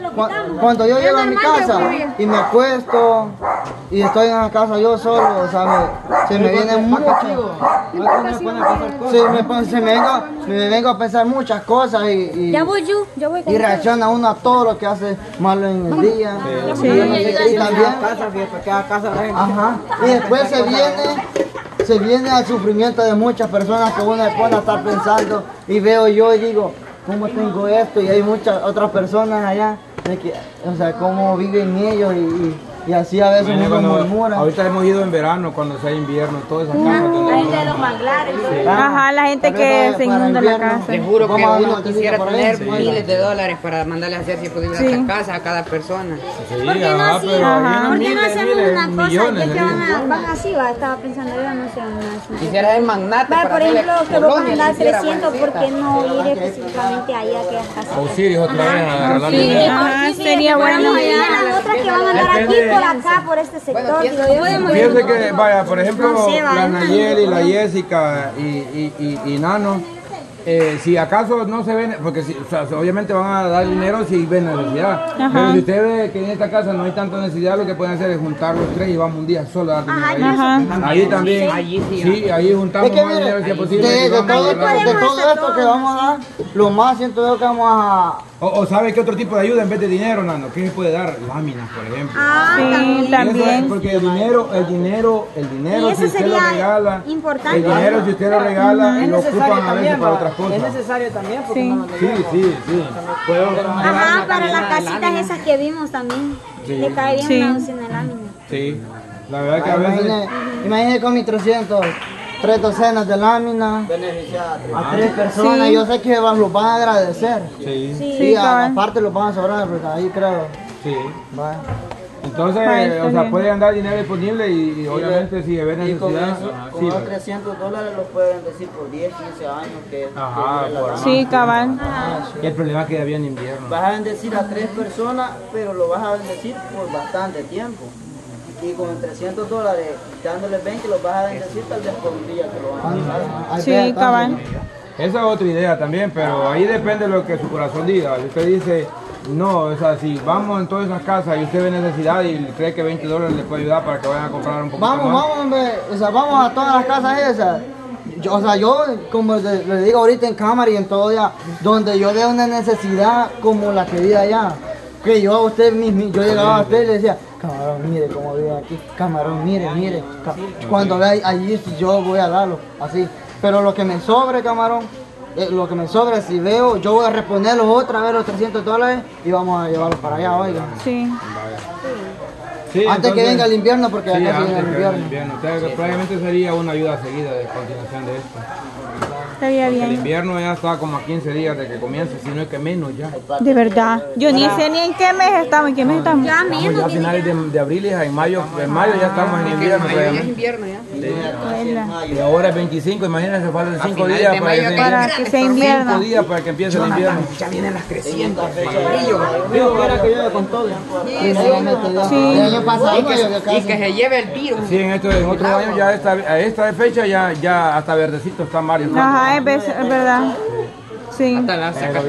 lo quitamos. Cuando yo llego a mi casa y me acuesto y estoy en la casa yo solo, o sea, me- se me viene mucho. Sí, me, se me vengo, me vengo a pensar muchas cosas y, y, Ya voy yo, ya voy con y ustedes. reacciona uno a todo lo que hace malo en el día. Sí. Y y también, ajá, y después se viene, se viene al sufrimiento de muchas personas que uno se pone a estar pensando y veo yo y digo, ¿cómo tengo esto? Y hay muchas otras personas allá, o sea, cómo viven ellos y, y- y así a veces uno cuando- murmura. ahorita hemos ido en verano, cuando sea invierno, de los manglares. Ajá, la gente que se inunda la casa. Les juro que uno quisiera tener sí. miles de dólares para mandarle a hacer si posible Sí. a casa a cada persona. Sí, ¿Por qué no ajá, así? pero Ajá. hay ¿Por qué no hacemos miles, una cosa millones que de van, van así? Va, estaba pensando yo, no sé, una Quisiera ser magnate Va, para por ejemplo, que vos colonia, mandás si hiciera 300, ¿por qué no ir específicamente ahí a aquellas casas? Osiris otra vez a agarrar la Sí, sería bueno. Y las otras que van a andar aquí Depende. Por acá, por este sector, digo yo. Fíjense que, vaya, por ejemplo, No sé, la Nayeli, la Jessica y, y, y, y Nano, eh, si acaso no se ven, porque si- o sea, obviamente van a dar dinero si ven necesidad. Pero si usted ve que en esta casa no hay tanta necesidad, lo que pueden hacer es juntar los tres y vamos un día solo a dar dinero ahí. Ajá. Ahí también, Allí sí, sí, ahí juntamos Es que más mire, dinero si es de, posible. y de vamos todo, esto, de todo esto que vamos a dar, lo más siento yo que vamos a... O, o sabe qué otro tipo de ayuda en vez de dinero, Nano, ¿qué se puede dar? Láminas, por ejemplo. Ah, Sí, es también. porque el dinero, el dinero, el dinero, si usted lo sería regala, importante. el dinero si usted lo regala, Es lo necesario ocupan a veces también, para otras Es cosas. necesario también porque Sí. no Sí, sí, sí. Puedo- Ajá, para las casitas esas que vimos también. Sí. Le cae bien Sí. una docena de láminas. Sí. La verdad que a veces. Imagine con mis 300, tres docenas de láminas a tres personas, Sí. yo sé que van- los van a agradecer. Sí, Sí, Sí, a- aparte los van a sobrar, porque ahí creo. sí. va. Entonces, o sea, bien. puede andar dinero disponible y, y obviamente si ve necesidad. sí, pues. 300 dólares los pueden decir por 10, 15 años que, Ajá, que por-. Sí, cabal. Y el problema es que ya había en invierno. Vas a bendecir a tres personas, pero lo vas a bendecir por bastante tiempo. Y con 300 dólares, dándoles 20, los vas a bendecir tal vez por un día que lo van a usar. Ahí Sí, ve, cabal. Esa es otra idea también, pero ahí depende de lo que su corazón diga. Si usted dice, no, o sea, si vamos en todas esas casas y usted ve necesidad y cree que 20 dólares le puede ayudar para que vayan a comprar un poquito Vamos, más. vamos, hombre, o sea, vamos a todas las casas esas. Yo, o sea, yo, como le, le digo ahorita en cámara y en todo ya, donde yo veo una necesidad como la que vi allá, que yo a usted mismo, yo llegaba a usted y le decía, camarón, mire cómo vive aquí, camarón, mire, mire, cuando ve allí yo voy a darlo, así. Pero lo que me sobre, camarón, eh, lo que me sobre, si veo, yo voy a reponerlos otra vez los 300 dólares y vamos a llevarlos para allá, oiga. Sí. Sí, Antes que venga el invierno, porque Sí, antes viene el que venga el invierno. invierno. O sea, que probablemente sería una ayuda seguida de continuación de esto. Estaría El bien. invierno ya está como a 15 días de que comience, si no es que menos ya. De verdad. Yo ni sé ni en qué mes estamos, en qué mes estamos. Ya Estamos ya a finales de, de abril y en mayo, en mayo ya estamos en Que en invierno. ya es realmente. invierno ya. Verdad. Y ahora es 25, imagínense, faltan 5 finales días para que, mayo se- Para que sea invierno. cinco días para que empiece el invierno. Ya vienen las crecientes. Digo que era que llueve con todo. Sí. El año pasado Y que, se lleve el tiro. Sí, en, esto, en otros años ya esta, a esta fecha ya, ya hasta verdecito están varios. Ajá, es, verdad. Sí. Hasta.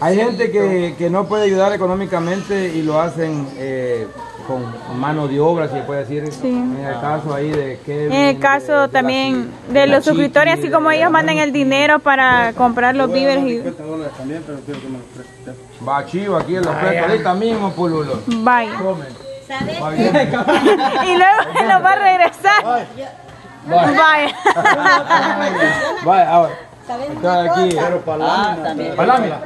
Hay gente que, que no puede ayudar económicamente y lo hacen eh, con mano de obra, si se puede decir. Sí. En el caso ahí de Kevin. En el de- caso de también la de los suscriptores, así de- como ellos mandan el dinero para comprar los víveres y Va chivo aquí en los pretos, ahorita mismo, Pululo. vaya. Y luego nos va a regresar. Vaya. Vaya, ahora. ¿Sabes Está aquí. cosa? Ah, también. Para lámina.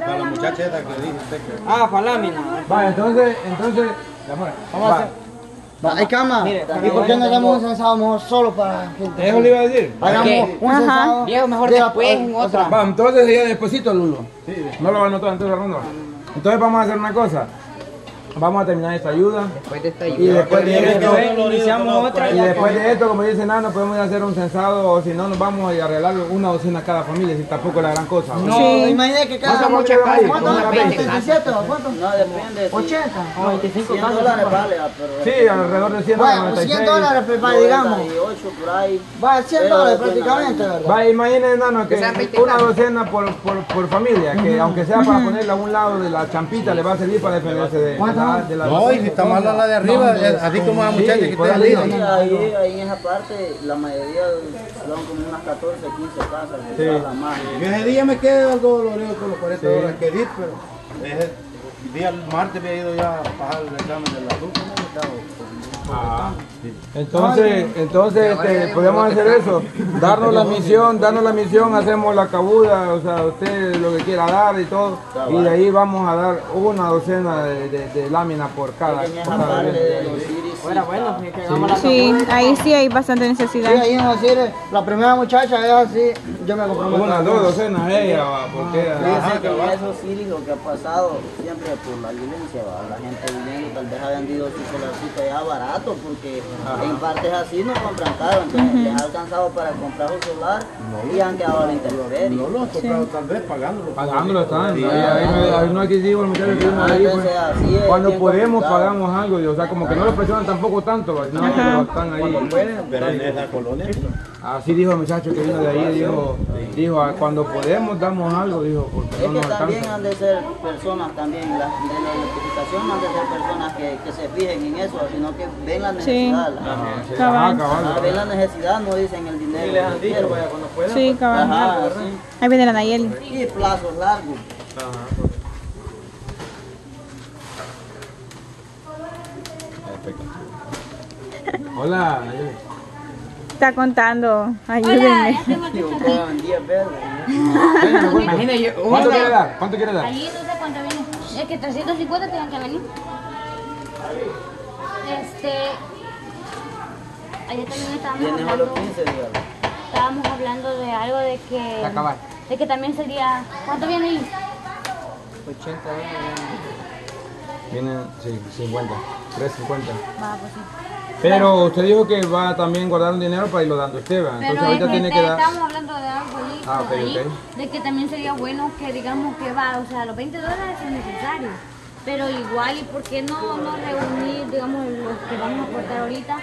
Ah, para lámina. Vaya, entonces, entonces. Vamos a hacer. Hay cama. ¿Y por qué no hagamos un censado mejor solo para gente? ¿Eso le iba a decir? Hagamos un. Viejo, mejor de la- después, en o sea, Va, entonces ya despuesito, Lulo. No lo va a anotar entonces la ronda. Entonces vamos a hacer una cosa. Vamos a terminar esta ayuda. Después de esta Y después de esto, iniciamos otra y después de esto, como dice Nano, podemos ir a hacer un censado o si no, nos vamos a arreglar una docena a cada familia, si tampoco es la gran cosa. No, Sí. imagínate que cada ¿Cuántas mucha muchachas hay? ¿Cuánto Como es? unas 20 ¿87 o cuánto? No, depende. sí. 80. No, 25 dólares vale, ah, pero... Sí, alrededor de 100 Bueno, 100 dólares, pues, va, digamos. 98 por ahí. Va, 100 Pero dólares prácticamente. ¿verdad? Va, imaginen, Nano, que Que sean 20 una docena por, por, por familia, que aunque sea para ponerla a un lado de la champita, le va a servir para defenderse de, de la, de la No, y si está mal la de arriba, eh, así como la Sí, muchacha que está arriba. ahí, ahí en esa parte, la mayoría son como unas 14, 15 casas, Sí. la más. Yo ese día me quedé algo dolorido con los 40 Sí. dólares que di, pero ese día el martes había ido ya a bajar el examen de la Estaba- Ah, Entonces, entonces este, podemos hacer eso, darnos la misión, darnos la misión, hacemos la cabuda, o sea, usted lo que quiera dar y todo, y de ahí vamos a dar una docena de, de, de láminas por cada, por cada iris. Bueno, que hagamos la Sí, ahí sí hay bastante Sí, necesidad. ahí en Osiris, la primera muchacha es así, yo me comprometo. Unas dos docenas ella, va, porque Fíjese que en esos iris lo que ha pasado siempre por la violencia, ¿va? la gente viviendo tal vez ha vendido su solarcito ya barato porque en partes así no compran caro, entonces les ha alcanzado para comprar un solar y han quedado a la intemperie. No lo han comprado tal vez pagándolo. pagándolo están, ahí, ahí, no hay que decir, el muchacho que ahí, pues, cuando podemos complicado. pagamos algo, y, o sea, como que no lo presionan tampoco tanto, que lo están ahí. Pero en esa colonia. Así dijo el muchacho que vino de ahí, dijo, dijo, "Ah, cuando podemos damos algo, dijo, porque Es no que nos también alcanza. han de ser personas también, las de la electrificación no han de ser personas que, que se fijen en eso, sino que ven la necesidad. la- Sí, Cabal. ajá, cabal, Ah, ven la necesidad, no dicen el dinero. Y les han dicho, cuando puedan. Sí, cabal. Ajá, sí. Ahí viene la Nayeli. Y plazos largos. Hola. Está contando. Hola, Ayúdenme. ya tengo Digo, el pagan 10 veces. Imagínate, yo- ¿Cuánto quiere dar? ¿Cuánto quiere dar? Allí no sé cuánto viene. Es que 350 tienen que venir. Este. Ayer también estábamos Vienen hablando, 15 días. estábamos hablando de algo de que. Acabar. De que también sería. ¿Cuánto viene ahí? 80 Viene, sí, 50, 350. Va, pues sí. Pero usted dijo que va a también guardar un dinero para irlo dando usted, ¿va? Entonces Pero ahorita es que tiene que dar... estábamos hablando de algo ahí, Ah, ok, ahí, ok. de que también sería bueno que digamos que va, o sea, los 20 dólares es necesario, pero igual, ¿y por qué no, no reunir, digamos, los que vamos a aportar ahorita,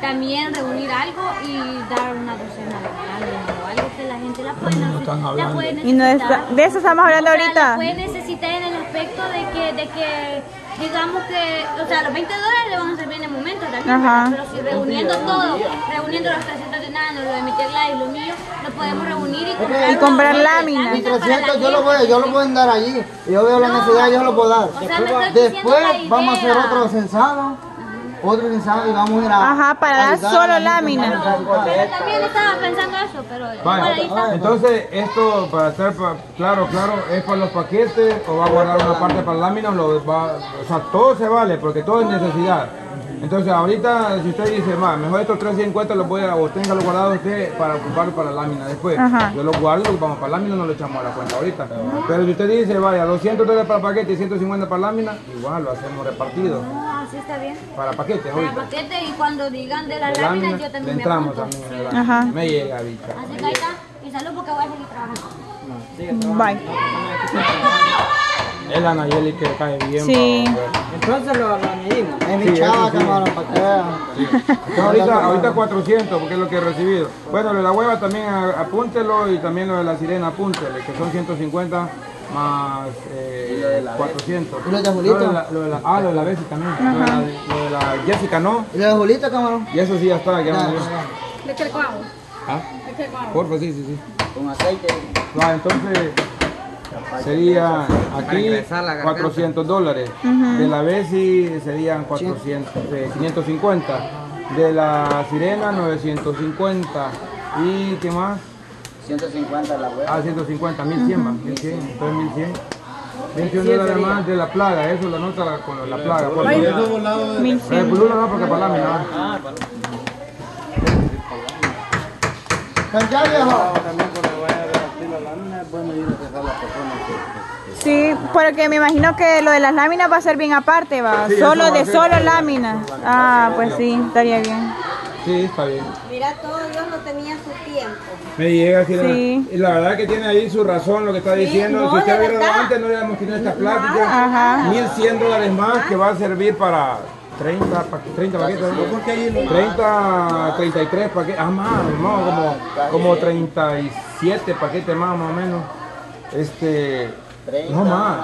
también reunir algo y dar una docena de regalos o algo que la gente la puede, neces- la puede necesitar? Y no está- de eso estamos hablando O sea, ahorita. La puede necesitar en el aspecto de que, de que digamos que, o sea, los 20 dólares le van a servir en el momento también, pero si reuniendo todo, reuniendo los 300 de nano, lo de mi tecla y lo mío, lo podemos reunir y comprar, Y comprar láminas. La 300 yo lo voy, yo lo puedo dar allí. Y yo veo la No, necesidad, yo lo puedo dar. o sea, me estoy diciendo Después la vamos a hacer otro censado. Otro censado y vamos a ir a. Ajá, para dar solo necesita. Pero también estaba pensando eso, pero bueno, Vaya, ahí está. entonces esto para estar pa- claro, claro, es para los paquetes o va a guardar una parte para láminas, lo va, o sea, todo se vale porque todo es necesidad. Entonces ahorita si usted dice, "Ma, mejor estos 350 los voy a, o téngalo guardado usted para ocuparlo para lámina después. Ajá. Yo los guardo, lo ocupamos para lámina, no lo echamos a la cuenta ahorita. Pero si usted dice, vaya, 200 dólares para paquete y 150 para lámina, igual lo hacemos repartido. No, así está bien. Para paquetes Para ahorita. paquete y cuando digan de la De lámina, lámina, yo le también me entramos apunto. también. en la lámina. Ajá. Me llega, bicha. Así que ahí está. Y salud porque voy a seguir trabajando. Bye. Es la Nayeli que cae bien. Sí. Entonces lo, lo añadimos. Es mi Sí, chava, sí. camarón, para que ahorita, ahorita 400 porque es lo que he recibido. Bueno, lo de la hueva también apúntelo y también lo de la sirena apúntele, que son 150 más eh, 400. ¿Y lo de Julito? No, lo de la- lo de la- ah, lo de la Bessie también. Lo de, la, lo de la Jessica no. ¿Y lo de Julito, camarón? Y eso sí ya está, ya. Ya. ¿De qué hago? ¿Ah? Porfa, sí, sí, sí. Con aceite. Va, entonces sería aquí ingresar la garganta. 400 dólares. De la Bessie serían 400, eh, 550. De la Sirena 950. ¿Y qué más? 150 la web. Ah, 150, 1100 más, 1100, entonces 1100. 21 dólares más de la plaga, eso lo nota la- con la plaga. por pulula no, porque para lámina. Pues ya, viejo. También ir a dejar a las personas que, que Sí, porque me imagino que lo de las láminas va a ser bien aparte, va. Sí, solo va de solo láminas. Ah, pues sí, estaría bien. Sí, está bien. Mira, todo Dios no tenía su tiempo. Me llega así, Sí. y la verdad que tiene ahí su razón lo que está diciendo. no, si usted hubiera antes no hubiéramos tenido esta plática. Ajá. 1100 dólares más que va a servir para 30, pa- 30 paquetes. ¿no? Porque ahí lo 30, 33 paquetes, ah más, no, como, como 37 paquetes más, más o menos. Este, 30, no más.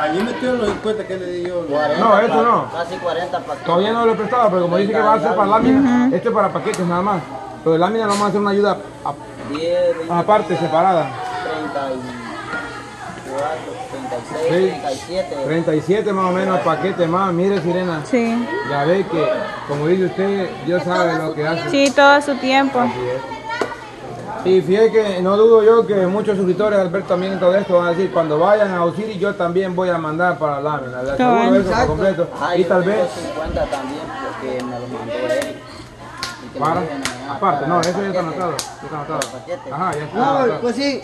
Allí metió los impuestos que le di yo. 40. No, esto no. Casi 40 paquetes. Todavía no lo he prestado, pero como dice que va a ser para lámina, esto es para paquetes nada más. Pero de lámina vamos a hacer una ayuda a- 10, 20, aparte, separada. 34, 36, Sí. 37. 37 más o menos paquetes más. Mire, Sirena, Sí. ya ve que, como dice usted, Dios sabe lo que hace. Sí, todo su tiempo. Así es. Y fíjate que no dudo yo que muchos suscriptores al ver también todo esto van a decir, cuando vayan a Osiris yo también voy a mandar para lámina. Le aseguro eso por completo. Ah, Y tal vez 50 también porque me los mandó él. Para, aparte, no, eso ya está paquete. anotado. Ya está anotado. Paquete. Ajá, ya está No, anotado. pues sí.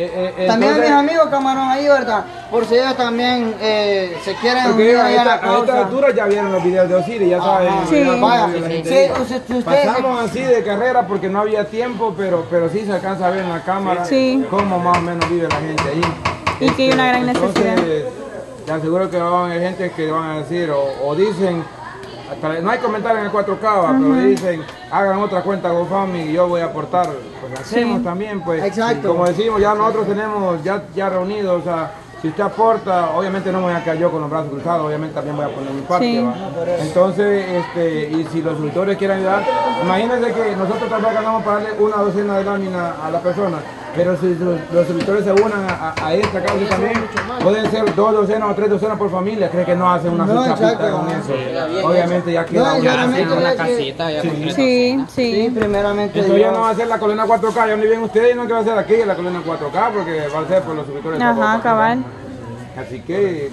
Eh, eh, También entonces- mis amigos camarón ahí, ¿verdad? Por si ellos también eh, se quieren unir a ahí a la esta, a esta causa. altura ya vieron los videos de Osiris, ya saben. Sí. ya Vaya, sí, usted- usted- Pasamos así de carrera porque no había tiempo, pero, pero sí se alcanza a ver en la cámara Sí. cómo más o menos vive la gente ahí. Y que hay una gran necesidad. Entonces, te aseguro que van a haber gente que van a decir o, o dicen, no hay comentarios en el 4K, va, pero dicen, hagan otra cuenta GoFundMe y yo voy a aportar. Pues hacemos también, pues. Exacto. Como decimos, ya nosotros tenemos ya, ya reunidos, o sea, si usted aporta, obviamente no me voy a quedar yo con los brazos cruzados, obviamente también voy a poner mi parte. Sí. Entonces, este, y si los suscriptores quieren ayudar, imagínense que nosotros vez ganamos para darle una docena de láminas a la persona, pero si los, suscriptores se unan a, a- a esta causa también, pueden ser dos docenas o tres docenas por familia, cree que no hacen una No, chapita exacto. con eso. Obviamente ya No, queda y una- una que- casita ya concreta. Sí, Sí, sí. primeramente Entonces ya no va a ser la columna 4K, ya no viven ustedes, no que va a ser aquí la columna 4K, porque va a ser por los suscriptores. Ajá, cabal. Así que,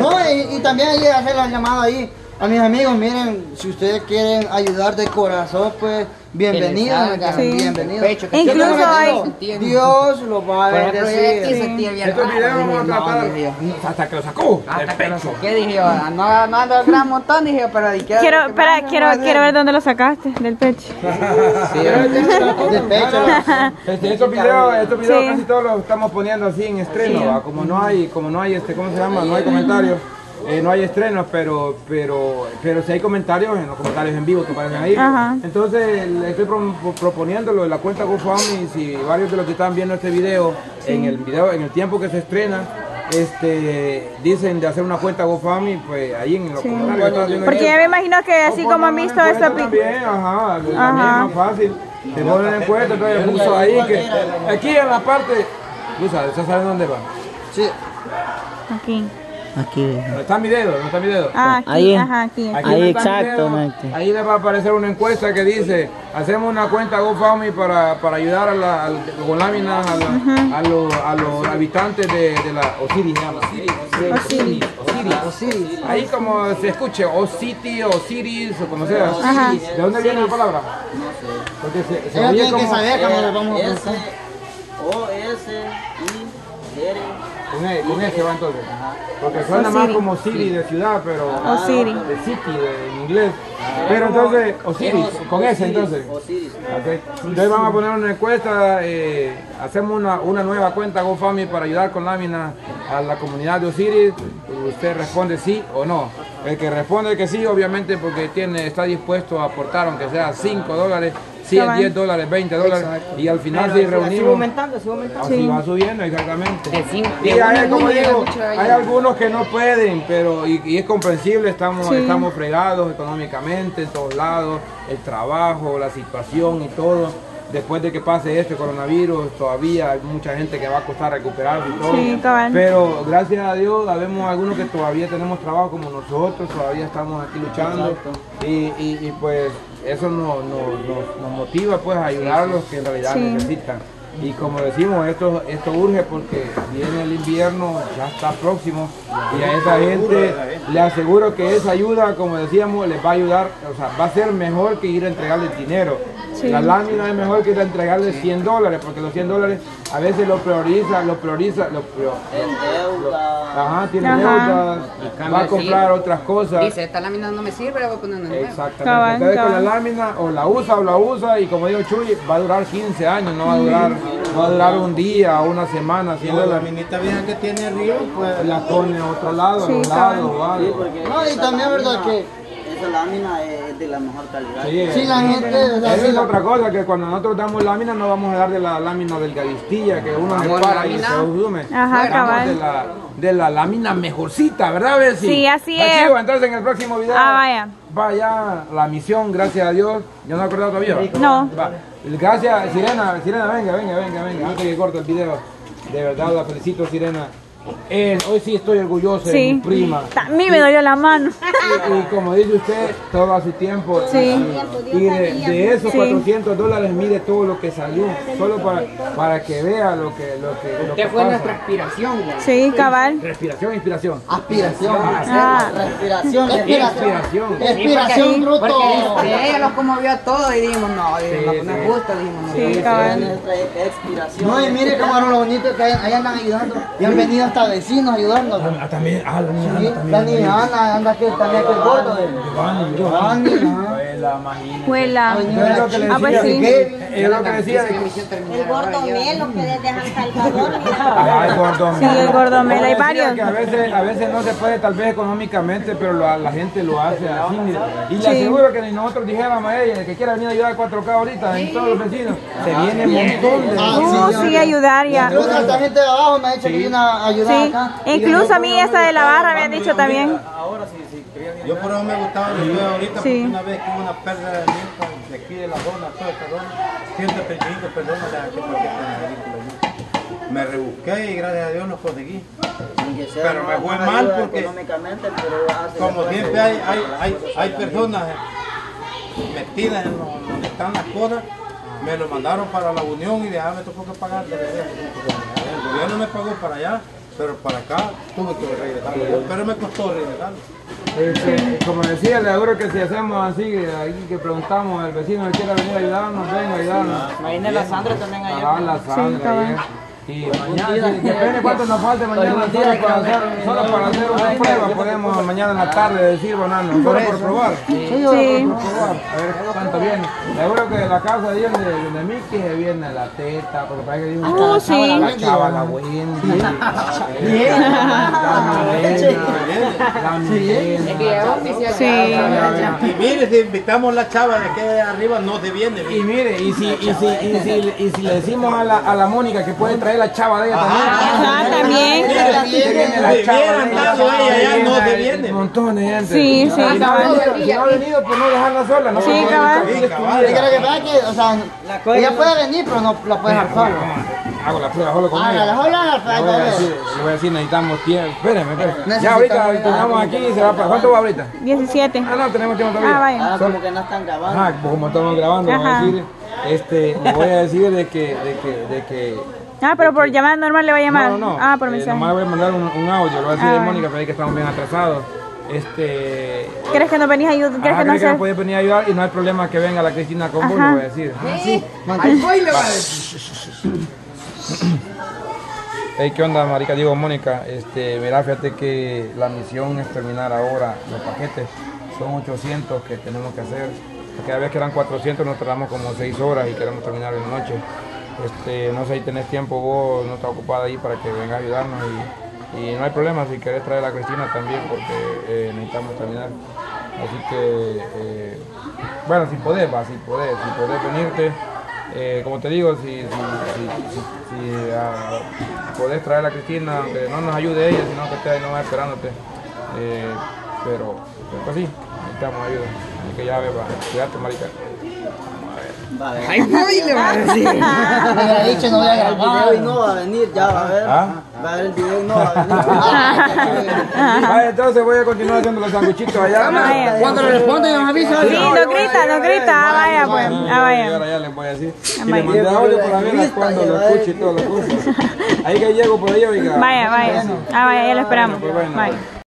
No, y, y también ahí hacer la llamada ahí a mis amigos, miren, si ustedes quieren ayudar de corazón, pues Sí. bienvenidos. Pecho, que Incluso hay- Dios lo va a bendecir. bien estos videos vamos a no, tratar hasta que lo sacó del Hasta que lo saqué, dije yo, no, no ando el gran montón, dije yo, pero dije Quiero, espera, quiero, quiero ver dónde lo sacaste, del pecho. De pecho. Este, estos videos, estos videos Sí. casi todos los estamos poniendo así en estreno, como no hay, como no hay este, ¿cómo se llama? No hay comentarios, eh, no hay estrenos, pero, pero, pero si hay comentarios en los comentarios en vivo que aparecen ahí. Ajá. Entonces le estoy pro- proponiendo lo de la cuenta GoFundMe, si varios de los que están viendo este video, en el video, en el tiempo que se estrena, este, dicen de hacer una cuenta GoFundMe, pues ahí en los comentarios están viendo Porque ya me imagino que así como han visto pi- También, ajá, también es Ajá. más fácil. Te ponen en encuesta, entonces puso ahí que aquí en la parte, Luisa, ¿usted sabe dónde va? Sí. Aquí. Aquí. No está mi dedo, no está mi dedo. Ah, aquí, Ahí. ajá, aquí. Aquí Ahí no exactamente. Ahí le va a aparecer una encuesta que dice, hacemos una cuenta GoFundMe para, para ayudar a la, con láminas a, la- a los, a los habitantes de, de la Osiris, se llama. Osiris. Osiris. Osiris. Ahí como se escuche, Ocity, Osiris, o como sea. Ajá. ¿De dónde viene la palabra? No sé. Porque se, se Ellos oye tienen que como... saber cómo lo vamos a S, pensar. O, S, I, R. Con, e, con ese va entonces. Porque suena más como City de ciudad, pero... De City de, en inglés. Pero entonces, Osiris, con ese entonces. Osiris. Entonces vamos a poner una encuesta, eh, hacemos una, una nueva cuenta GoFundMe para ayudar con láminas a la comunidad de Osiris. Usted responde sí o no. El que responde que sí, obviamente porque tiene, está dispuesto a aportar aunque sea 5 dólares, 100, Cabal. 10 dólares, 20 dólares. Y al final si Sigue reunimos... aumentando, sigue aumentando. Así va subiendo, exactamente. De cinco- y de hay, como digo, hay algunos que no pueden, pero y, y es comprensible, estamos, Sí. estamos fregados económicamente en todos lados, el trabajo, la situación y todo. Después de que pase este coronavirus, todavía hay mucha gente que va a costar recuperarse y todo. Sí. Pero gracias a Dios, sabemos algunos que todavía tenemos trabajo como nosotros, todavía estamos aquí luchando. Y, y- y, pues eso nos, nos- nos- nos motiva pues a ayudar a los que en realidad Sí. necesitan. Y como decimos, esto, esto urge porque viene el invierno, ya está próximo, y a esa gente le aseguro que esa ayuda, como decíamos, les va a ayudar, o sea, va a ser mejor que ir a entregarle dinero. Sí. La lámina es mejor que entregarle 100 dólares, porque los 100 dólares a veces lo prioriza, lo prioriza, lo En deuda. Ajá, tiene Ajá. deudas, va a comprar otras cosas. Dice, esta lámina no me sirve, la voy a poner una nueva. Exactamente. Cabal, Entonces con la lámina o la usa o la usa y como digo Chuy, va a durar 15 años, no va a durar, no va a durar un día o una semana Y haciendo la la minita vieja que tiene arriba, pues la pone a otro lado, Sí, a los cabal. lados o algo. No, y también, ¿verdad? lámina- Que- Esa lámina es de la mejor calidad. Sí, Sí, la gente, o sea, Esa sí, es la- otra cosa, que cuando nosotros damos lámina no vamos a dar de la lámina del Gavistilla, que uno se para y se asume. Ajá, cabal. De la, de la lámina mejorcita, ¿verdad, Bessie? Sí, así es. chivo, entonces en el próximo video Ah, vaya. vaya la misión, gracias a Dios. Yo no he acordado todavía. No. Va. Gracias, Sirena. Sirena, venga, venga, venga, venga. Antes que corte el video. De verdad, la felicito, Sirena. Eh, hoy sí estoy orgulloso de mi prima. A mí me dolió la mano. Y, y como dice usted, todo a su tiempo. Sí. Y de, de esos Sí. 400 dólares, mire todo lo que salió. Solo para, para que vea lo que, lo que, lo que fue pasa. nuestra inspiración, güey. Sí, cabal. Respiración, inspiración. Aspiración. Ah. Respiración. Inspiración. Respiración, bruto. Ella los conmovió a todos y dijimos, no, dijimos, Sí, no, no sí. es justo, dijimos, no. Sí, cabal. nuestra expiración. No, y mire cómo lo bonito que ahí andan ayudando. Y han venido hasta vecinos a ayudarnos. Ah, también, ah, la niña Sí, Ana también. la niña Ana anda aquí, también aquel gordo. Giovanni, ajá. Huela. Es lo que le Ah, pues decía, sí. que- es lo que decía. Dice que misión El terminada. gordo Melo que desde San Salvador. Ajá, el gordo. Sí, el gordo Mela, hay varios. Que a veces, a veces no se puede tal vez económicamente, pero la, la gente lo hace así. Y le Sí. aseguro que ni nosotros dijéramos a ella, el que quiera venir a ayudar a 4K ahorita, en todos los vecinos, se viene un montón de... Ah, Uh, sí, ayudar ya. Incluso esta gente de abajo me ha dicho que viene a ayudar Sí. acá. Incluso a mí esa de la barra me han dicho también. Yo por eso me gustaba estoy ahorita Sí. porque una vez que hubo una pérdida de milpa de aquí de la zona, toda esta zona, 135 personas de aquí porque con el vehículo allí. Me rebusqué y gracias a Dios lo conseguí. Pero me fue mal porque- Como siempre de- hay, hay, hay, hay personas metidas en lo- donde están las cosas, me lo mandaron para la unión y de allá me tocó que pagar. El gobierno me pagó para allá, pero para acá tuve que regresarlo. Pero me costó regresarlo. Este, como decía, le aseguro que si hacemos así, ahí que preguntamos al vecino que quiera venir a ayudarnos, venga a ayudarnos. Ahí viene la Sandra también ayer. La Sandra. Y mañana, sí, depende cuánto nos falte mañana, solo para hacer, solo para hacer una prueba, podemos mañana en la tarde decir, banano, solo por probar. Sí. por probar, a ver cuánto viene. Seguro que de la casa de donde, donde Mickey se viene la teta, porque parece que dijo Oh, sí. la chava, la Wendy, la Milena, la oficial. Sí. Y mire, si invitamos la chava de aquí de arriba, no se viene. Y mire, y si, y si, y si, y si le decimos a la, a la Mónica que puede traer la chava de ella también. Viene la chava de ella, ya no se Hay viene. Un montón de gente. Sí, sí, Y no ha cabal. venido- si no ha venido, pues no dejarla sola. No Sí, cabal. que o sea, ella puede venir, pero no la puede dejar sola. Hago la prueba solo con Ah, ella. la sola, Le voy a decir, necesitamos tiempo. Espérenme, espérenme. Ya ahorita terminamos aquí y se va para. ¿Cuánto va ahorita? 17. Ah, no, tenemos tiempo todavía. Ah, vaya. Ah, como que no están grabando. Pues como estamos grabando, voy a decir, este, voy a decir de que, de que, de que Ah, pero por llamada normal le va a llamar. No, no, no. Ah, por Eh, mensaje. nomás voy a mandar un, un audio, lo voy a decir Ah, de bueno. Mónica, pero ahí que estamos bien atrasados. Este. ¿Crees que no venís a ayudar? ¿Crees Ajá, que no creo que sé? no puede venir a ayudar y no hay problema que venga la Cristina con vos, Ajá. le voy a decir. Ah, sí. Ahí voy, le va a decir. Hey, ¿qué onda, marica? Digo, Mónica, este, mira, fíjate que la misión es terminar ahora los paquetes. Son 800 que tenemos que hacer. Cada vez que eran 400 nos tardamos como 6 horas y queremos terminar en la noche. Este, no sé si tenés tiempo vos, no estás ocupada ahí para que venga a ayudarnos y, no hay problema si querés traer a Cristina también porque eh, necesitamos terminar. Así que, eh, bueno, si podés, va, si podés, si podés venirte. Eh, como te digo, si, si, si, si- ah, podés traer a Cristina, aunque no nos ayude ella, sino que esté ahí nomás esperándote. Eh, pero, pues sí, necesitamos ayuda. Así que ya ve, va, cuídate, marica. Va a ver. Ahí voy, le va a decir. Me hubiera dicho, no voy a El video grabar. y no va a venir, ya va a ver. ¿Ah? Va a ver el video y no va a venir. Vaya, entonces voy a continuar haciendo los sanguchitos allá. Vaya. Cuando le responde, nos avisa. Sí, no grita, no grita. Ah, vaya, pues. Ah, Y ahora vaya. ya les voy a decir. Y vaya. le mandé audio para ver cuando lo escuche y todo lo escuche. Ahí que llego por ahí, oiga. Vaya, vaya. Ah, vaya, ya lo esperamos. Bueno, pues bueno. Vaya.